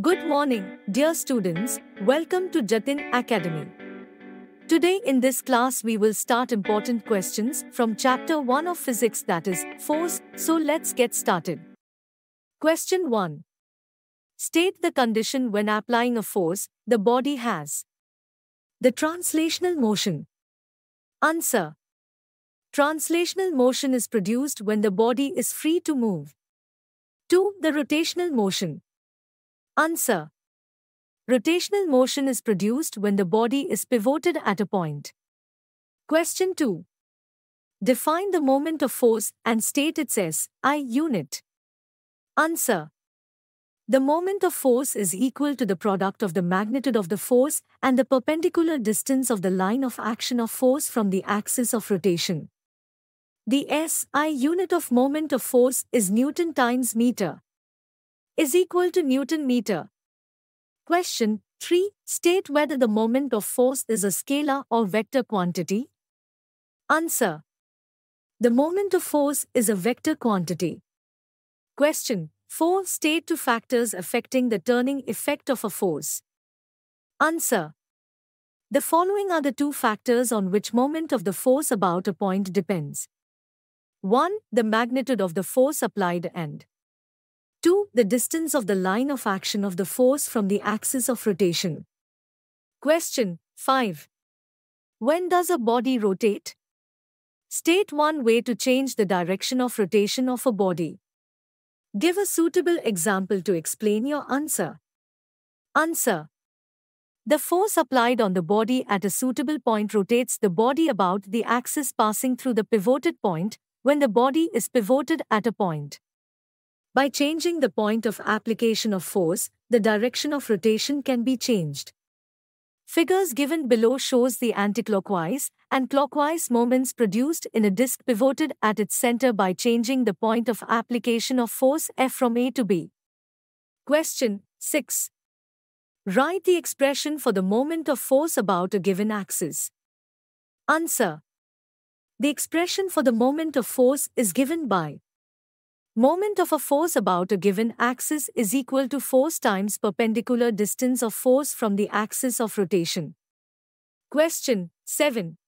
Good morning, dear students. Welcome to Jatin Academy. Today in this class we will start important questions from chapter 1 of physics that is force. So let's get started. Question 1. State the condition when applying a force the body has. The translational motion. Answer. Translational motion is produced when the body is free to move. 2. The rotational motion. Answer. Rotational motion is produced when the body is pivoted at a point. Question 2. Define the moment of force and state its SI unit. Answer. The moment of force is equal to the product of the magnitude of the force and the perpendicular distance of the line of action of force from the axis of rotation. The SI unit of moment of force is Newton times meter. Is equal to Newton meter. Question 3. State whether the moment of force is a scalar or vector quantity. Answer. The moment of force is a vector quantity. Question 4. State two factors affecting the turning effect of a force. Answer. The following are the two factors on which moment of the force about a point depends. 1. The magnitude of the force applied and 2. The distance of the line of action of the force from the axis of rotation. Question 5. When does a body rotate? State one way to change the direction of rotation of a body. Give a suitable example to explain your answer. Answer. The force applied on the body at a suitable point rotates the body about the axis passing through the pivoted point when the body is pivoted at a point. By changing the point of application of force, the direction of rotation can be changed. Figures given below shows the anticlockwise and clockwise moments produced in a disk pivoted at its center by changing the point of application of force F from A to B. Question 6. Write the expression for the moment of force about a given axis. Answer. The expression for the moment of force is given by Moment of a force about a given axis is equal to force times perpendicular distance of force from the axis of rotation. Question 7.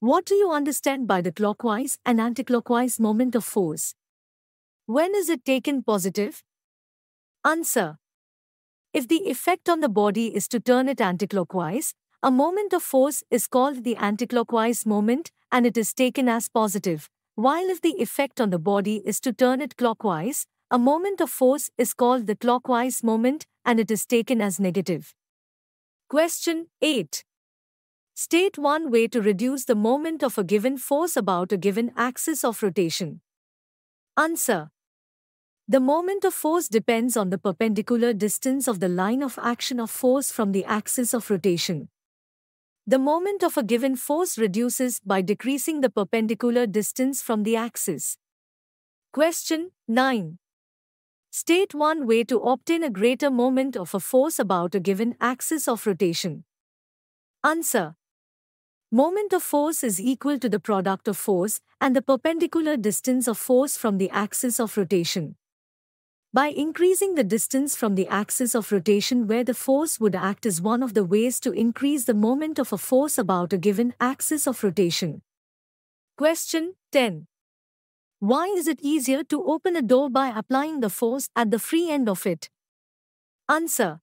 What do you understand by the clockwise and anticlockwise moment of force? When is it taken positive? Answer. If the effect on the body is to turn it anticlockwise, a moment of force is called the anticlockwise moment and it is taken as positive, while if the effect on the body is to turn it clockwise, a moment of force is called the clockwise moment and it is taken as negative. Question 8. State one way to reduce the moment of a given force about a given axis of rotation. Answer. The moment of force depends on the perpendicular distance of the line of action of force from the axis of rotation. The moment of a given force reduces by decreasing the perpendicular distance from the axis. Question 9. State one way to obtain a greater moment of a force about a given axis of rotation. Answer. Moment of force is equal to the product of force and the perpendicular distance of force from the axis of rotation. By increasing the distance from the axis of rotation where the force would act is one of the ways to increase the moment of a force about a given axis of rotation. Question 10. Why is it easier to open a door by applying the force at the free end of it? Answer.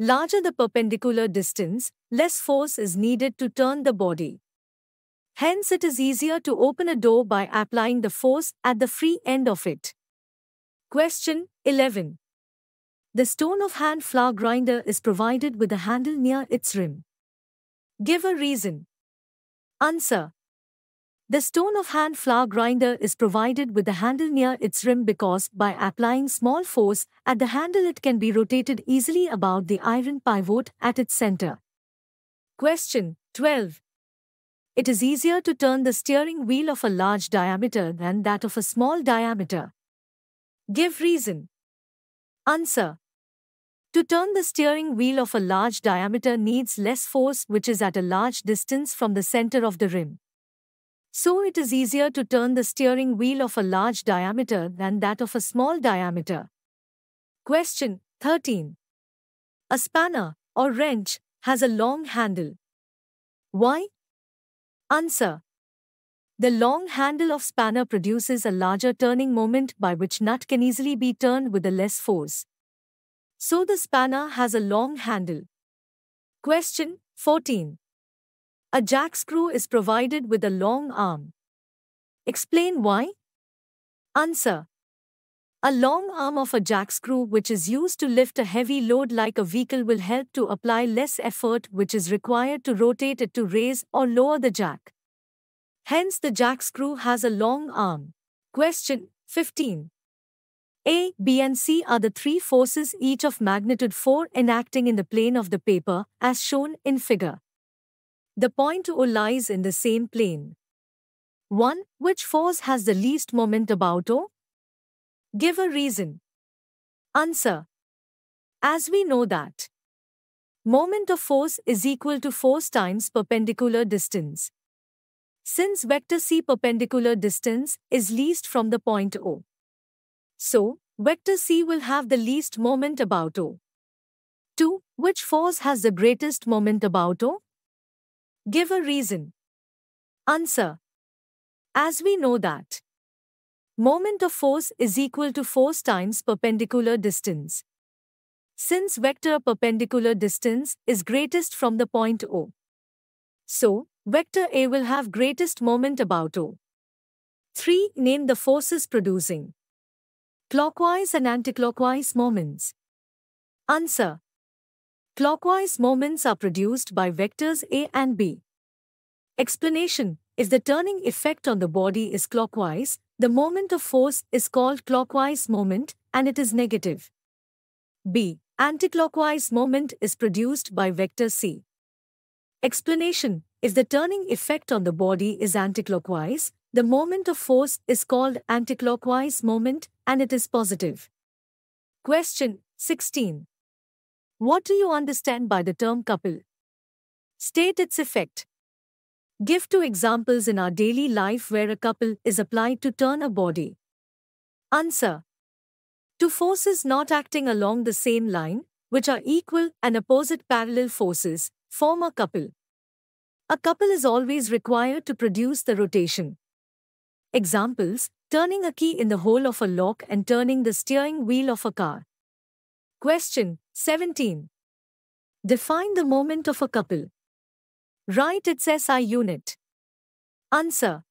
Larger the perpendicular distance, less force is needed to turn the body. Hence it is easier to open a door by applying the force at the free end of it. Question 11. The stone of hand flour grinder is provided with a handle near its rim. Give a reason. Answer. The stone of hand flour grinder is provided with a handle near its rim because by applying small force at the handle it can be rotated easily about the iron pivot at its center. Question 12. It is easier to turn the steering wheel of a large diameter than that of a small diameter. Give reason. Answer. To turn the steering wheel of a large diameter needs less force which is at a large distance from the center of the rim. So it is easier to turn the steering wheel of a large diameter than that of a small diameter. Question 13. A spanner, or wrench, has a long handle. Why? Answer. The long handle of spanner produces a larger turning moment by which nut can easily be turned with a less force. So the spanner has a long handle. Question 14. A jack screw is provided with a long arm. Explain why? Answer. A long arm of a jack screw which is used to lift a heavy load like a vehicle will help to apply less effort which is required to rotate it to raise or lower the jack. Hence the jack screw has a long arm. Question 15. A, B and C are the three forces each of magnitude 4 N acting in the plane of the paper, as shown in figure. The point O lies in the same plane. 1. Which force has the least moment about O? Give a reason. Answer. As we know that moment of force is equal to force times perpendicular distance. Since vector c perpendicular distance is least from the point O. So, vector C will have the least moment about O. 2. Which force has the greatest moment about O? Give a reason. Answer. As we know that moment of force is equal to force times perpendicular distance. Since vector perpendicular distance is greatest from the point O. So, vector A will have greatest moment about O. 3. Name the forces producing Clockwise and anticlockwise moments. Answer. Clockwise moments are produced by vectors A and B. Explanation. If the turning effect on the body is clockwise, the moment of force is called clockwise moment and it is negative. B. Anticlockwise moment is produced by vector C. Explanation. If the turning effect on the body is anticlockwise, the moment of force is called anticlockwise moment and it is positive. Question 16. What do you understand by the term couple? State its effect. Give two examples in our daily life where a couple is applied to turn a body. Answer. Two forces not acting along the same line, which are equal and opposite parallel forces, form a couple. A couple is always required to produce the rotation. Examples turning a key in the hole of a lock and turning the steering wheel of a car. Question 17. Define the moment of a couple. Write its SI unit. Answer.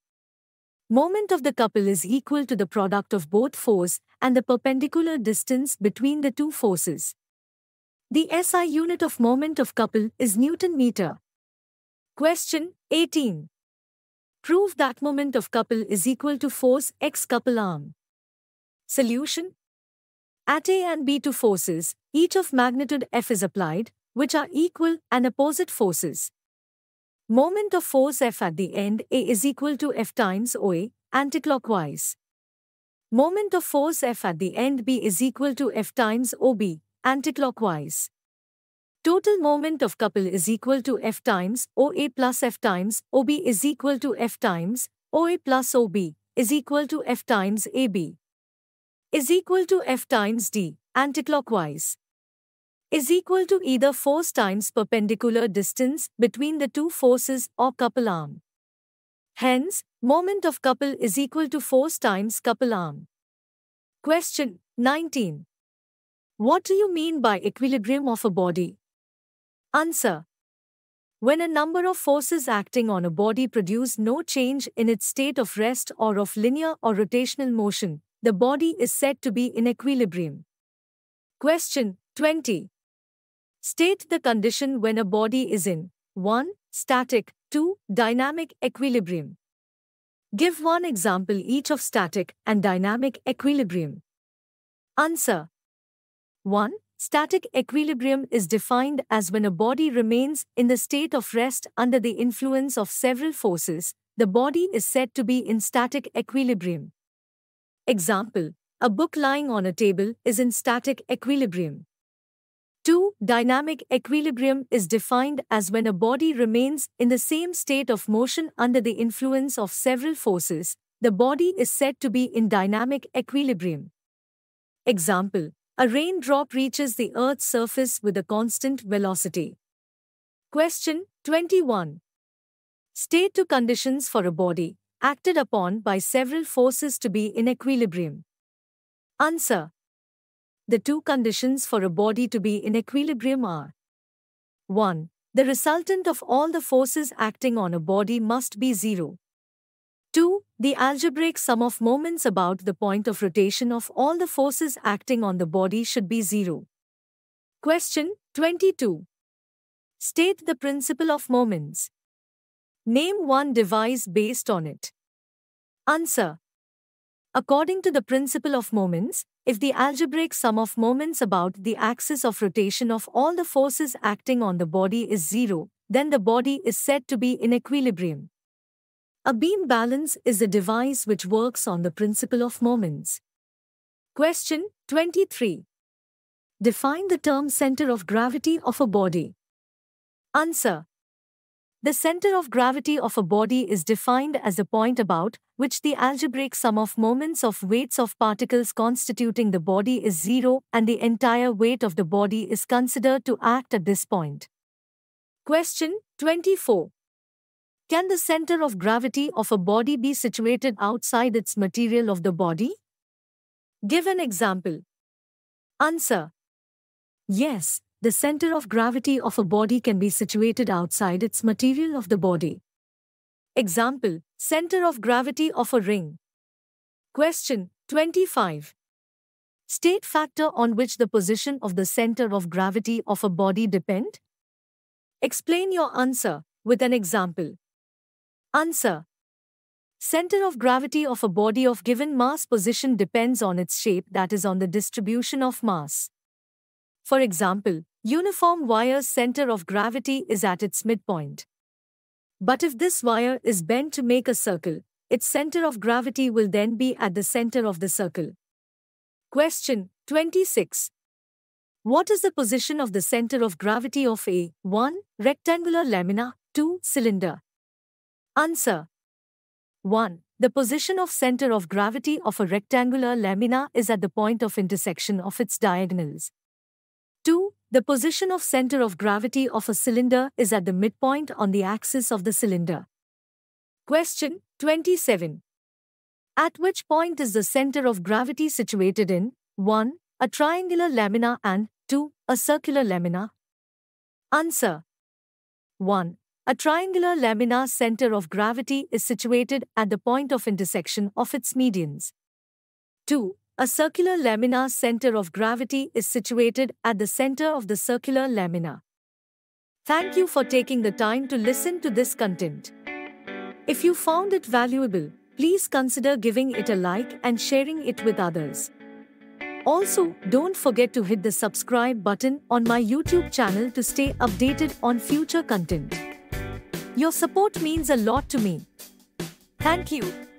Moment of the couple is equal to the product of both force and the perpendicular distance between the two forces. The SI unit of moment of couple is Newton meter. Question 18. Prove that moment of couple is equal to force x couple arm. Solution At A and B two forces, each of magnitude F is applied, which are equal and opposite forces. Moment of force F at the end A is equal to F times OA, anticlockwise. Moment of force F at the end B is equal to F times OB, anticlockwise. Total moment of couple is equal to F times OA plus F times OB is equal to F times OA plus OB is equal to F times AB is equal to F times D, anticlockwise, is equal to either force times perpendicular distance between the two forces or couple arm. Hence, moment of couple is equal to force times couple arm. Question 19. What do you mean by equilibrium of a body? Answer. When a number of forces acting on a body produce no change in its state of rest or of linear or rotational motion, the body is said to be in equilibrium. Question 20. State the condition when a body is in 1. Static, 2. Dynamic equilibrium. Give one example each of static and dynamic equilibrium. Answer 1. Static equilibrium is defined as when a body remains in the state of rest under the influence of several forces, the body is said to be in static equilibrium. Example A book lying on a table is in static equilibrium. 2. Dynamic equilibrium is defined as when a body remains in the same state of motion under the influence of several forces, the body is said to be in dynamic equilibrium. Example A raindrop reaches the Earth's surface with a constant velocity. Question 21. State two conditions for a body, acted upon by several forces to be in equilibrium. Answer. The two conditions for a body to be in equilibrium are 1. The resultant of all the forces acting on a body must be zero. 2. The algebraic sum of moments about the point of rotation of all the forces acting on the body should be zero. Question 22. State the principle of moments. Name one device based on it. Answer. According to the principle of moments, if the algebraic sum of moments about the axis of rotation of all the forces acting on the body is zero, then the body is said to be in equilibrium. A beam balance is a device which works on the principle of moments. Question 23. Define the term center of gravity of a body. Answer. The center of gravity of a body is defined as a point about which the algebraic sum of moments of weights of particles constituting the body is zero and the entire weight of the body is considered to act at this point. Question 24. Can the center of gravity of a body be situated outside its material of the body? Give an example. Answer. Yes, the center of gravity of a body can be situated outside its material of the body. Example, center of gravity of a ring. Question 25. State factor on which the position of the center of gravity of a body depend? Explain your answer with an example. Answer. Center of gravity of a body of given mass position depends on its shape that is on the distribution of mass. For example, uniform wire's center of gravity is at its midpoint. But if this wire is bent to make a circle, its center of gravity will then be at the center of the circle. Question 26. What is the position of the center of gravity of a 1. rectangular lamina, 2. cylinder? Answer 1. The position of center of gravity of a rectangular lamina is at the point of intersection of its diagonals. 2. The position of center of gravity of a cylinder is at the midpoint on the axis of the cylinder. Question 27. At which point is the center of gravity situated in 1. A triangular lamina and 2. A circular lamina? Answer 1. A triangular lamina's center of gravity is situated at the point of intersection of its medians. 2. A circular lamina's center of gravity is situated at the center of the circular lamina. Thank you for taking the time to listen to this content. If you found it valuable, please consider giving it a like and sharing it with others. Also, don't forget to hit the subscribe button on my YouTube channel to stay updated on future content. Your support means a lot to me. Thank you.